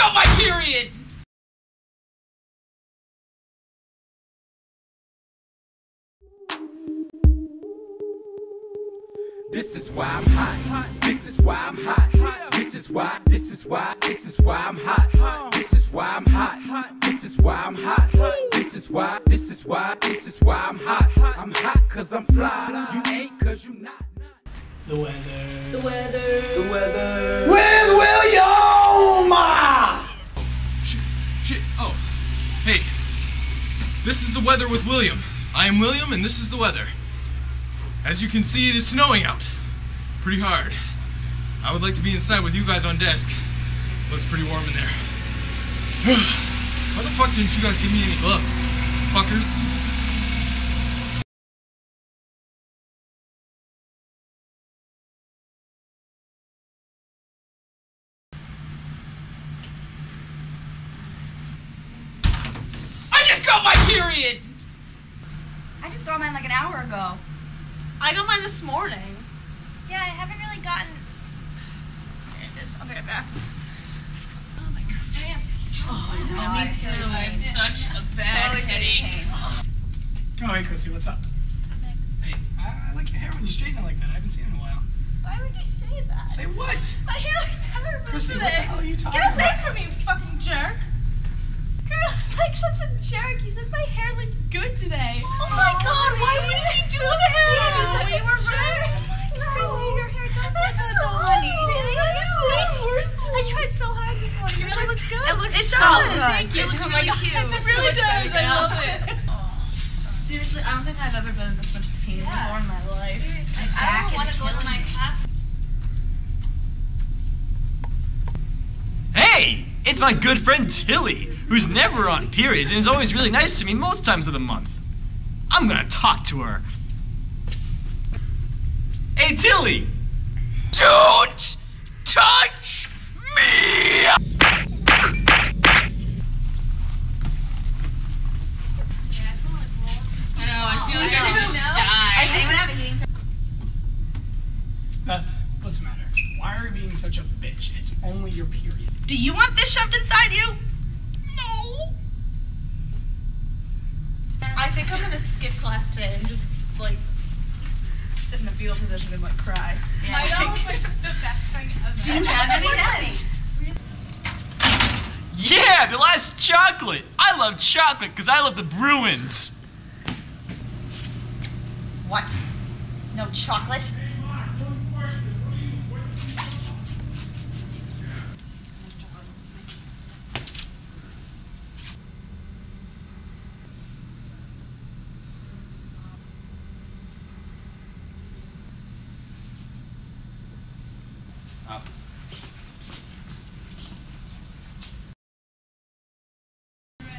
got my period! This is why I'm hot. This is why I'm hot. This is why. This is why. This is why I'm hot. This is why I'm hot. This is why I'm hot. This is why. This is why. This is why I'm hot. I'm hot cause I'm fly. You ain't cause you not. The weather. The weather. The weather. With William! This is the weather with William. I am William, and this is the weather. As you can see, it is snowing out. Pretty hard. I would like to be inside with you guys on desk. Looks pretty warm in there. Why the fuck didn't you guys give me any gloves? Fuckers. I just got my period! I just got mine like an hour ago. I got mine this morning. Yeah, I haven't really gotten. There it is. I'll be right back. Oh my god, I am so. Oh, I know. Me too. Oh, I have such a bad headache. Oh, hey, Chrissy, what's up? Hey, I, I like your hair when you straighten it like that. I haven't seen it in a while. Why would you say that? Say what? My hair looks terrible Chrissy, what today. the hell are you talking Get away about? from me, you fucking jerk! Girls, like such a jerk. He said my hair looked good today. Oh my god, why would he do that? Yeah, we were were right. No. Chrissy, your hair does look That's good, so though, honey. Thanks. I tried so hard this morning. It really looks good. It looks it so does. good. Thank you. It looks oh really God. cute. I It really much does. I love it. Seriously, I don't think I've ever been in this much pain before in my life. My I don't want to go to my me. class. Hey, it's my good friend Tilly, who's never on periods and is always really nice to me most times of the month. I'm gonna talk to her. Hey, Tilly! Don't touch me! I know, I feel like I would just die. Anyone have a heating Beth, what's the matter? Why are you being such a bitch? It's only your period. Do you want this shoved inside you? No. I think I'm gonna skip class today and just like sit in the fetal position and like cry. My dog was like the best thing ever. Do you have any? Yeah, the last chocolate! I love chocolate because I love the Bruins! What? No chocolate?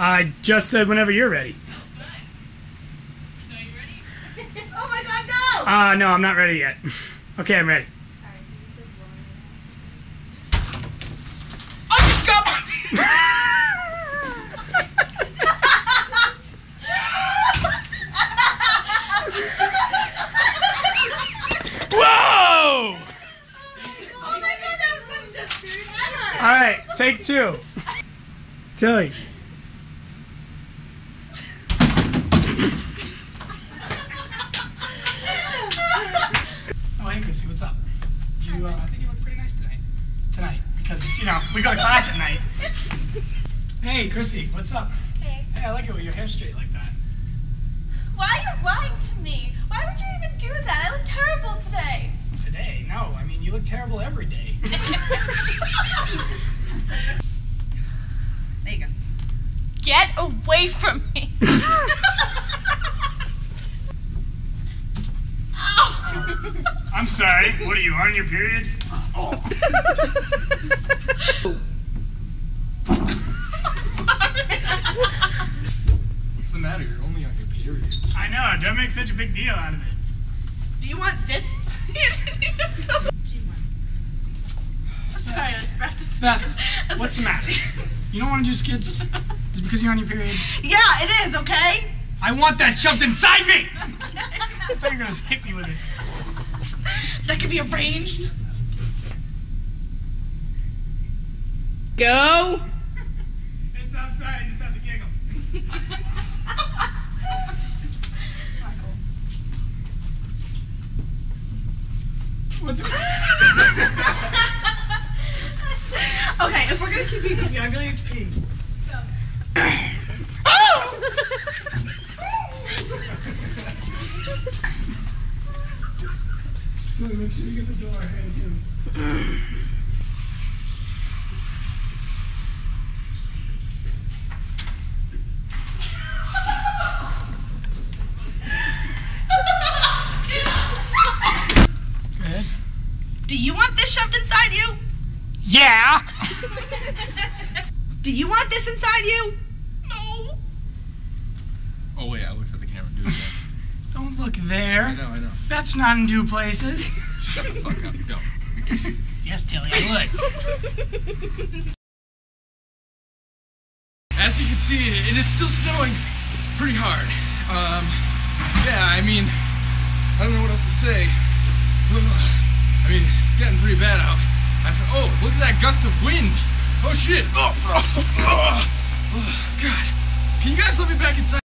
I just said whenever you're ready. Oh my god, no! Uh, no, I'm not ready yet. Okay, I'm ready. I just got my Whoa! Oh my god, that was my best experience ever! All right, take two. Tilly. Oh, hey, Chrissy, what's up? You, uh, I think you look pretty nice tonight. Tonight, because it's, you know, we go to class at night. Hey, Chrissy, what's up? Hey. Hey, I like it with your hair straight like that. Why are you lying to me? Why would you even do that? I look terrible today. Today? No, I mean, you look terrible every day. There you go. Get away from me. I'm sorry, what are you, on your period? Oh. What's the matter? You're only on your period. I know, don't make such a big deal out of it. Do you want this? Do you want? I'm sorry, I was practicing. Beth, what's the matter? You don't want to do skits? Is it because you're on your period? Yeah, it is, okay? I want that shoved inside me! I thought you were gonna hit me with it. That could be arranged. Go. It's outside. You just have to giggle. What's okay, if we're gonna keep being goofy, I really need to pee. Go. oh! So make sure you get the door. Hey, Kim. Go ahead. Do you want this shoved inside you? Yeah. Do you want this inside you? No. Oh wait, I looked at the camera. Do it again. Don't look there. I know, I know. That's not in two places. Shut the fuck up. Go. Yes, Tilly, I would. As you can see, it is still snowing pretty hard. Um, yeah, I mean, I don't know what else to say. I mean, it's getting pretty bad out. I f- oh, look at that gust of wind. Oh shit. Oh, oh, oh, oh, God. Can you guys let me back inside?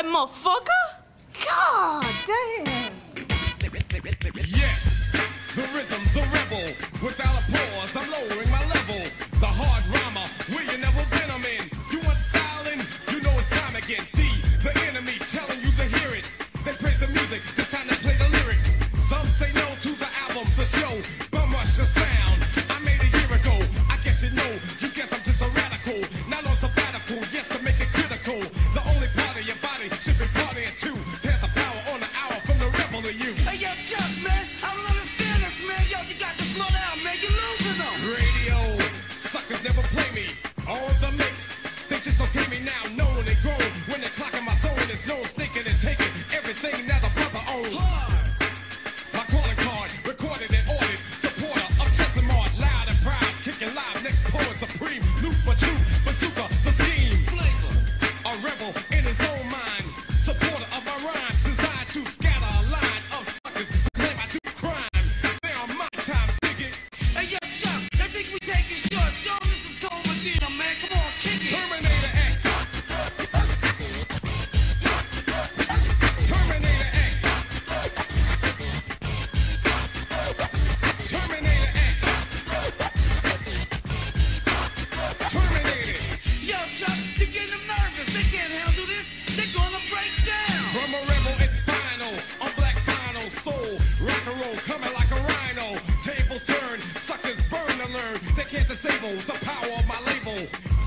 Eastside, motherfucker. God damn. Yes, the rhythm, the rebel. Without a pause, I'm lowering my level. The hard rhymer, where you never been, from the rebel to you. Hey, yo, Chuck, man, I don't understand this, man. Yo, you got to slow down, man. You're losing them. Radio suckers never play me. All the mix, they just okay me now. Known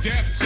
label.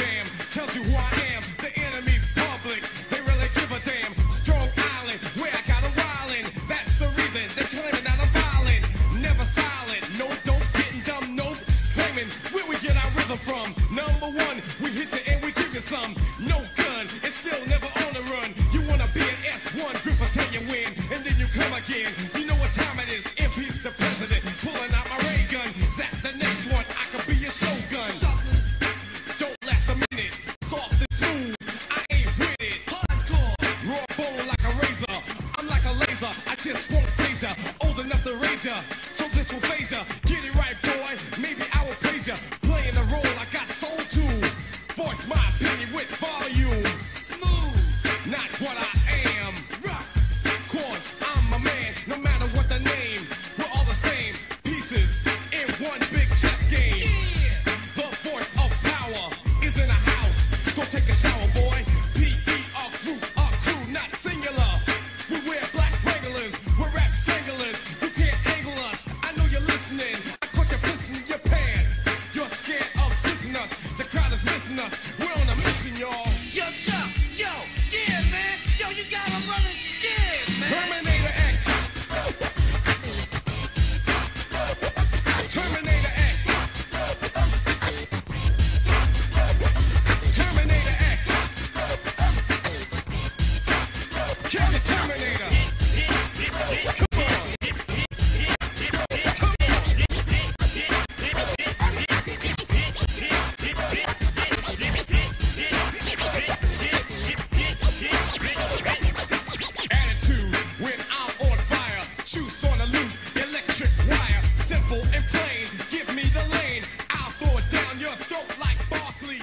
Juice on a loose electric wire. Simple and plain. Give me the lane. I'll throw it down your throat like Barkley.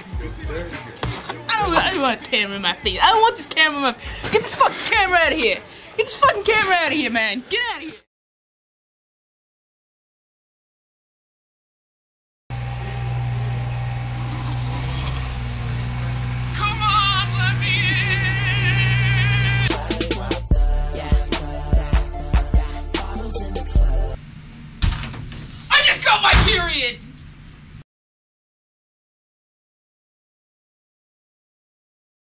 I don't, I don't want a camera in my face. I don't want this camera in my face. Get this fucking camera out of here. Get this fucking camera out of here, man. Get out of here.